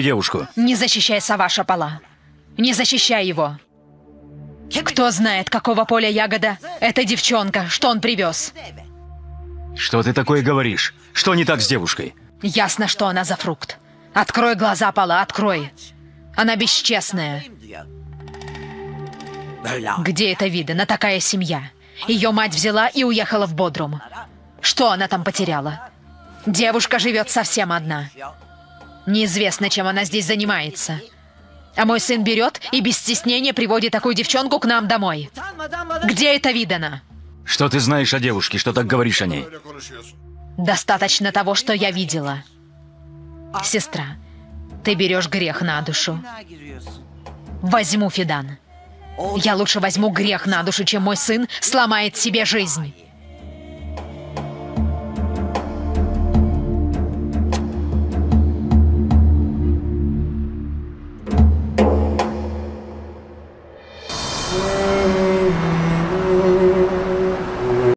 девушку. Не защищай Саваша Пала. Не защищай его. Кто знает, какого поля ягода эта девчонка, что он привез. Что ты такое говоришь? Что не так с девушкой? Ясно, что она за фрукт. Открой глаза, Пала, открой. Она бесчестная. Где это видно, такая семья? Ее мать взяла и уехала в Бодрум. Что она там потеряла? Девушка живет совсем одна. Неизвестно, чем она здесь занимается. А мой сын берет и без стеснения приводит такую девчонку к нам домой. Где это видано? Что ты знаешь о девушке, что так говоришь о ней? Достаточно того, что я видела. Сестра, ты берешь грех на душу. Возьму, Фидан. Я лучше возьму грех на душу, чем мой сын сломает себе жизнь.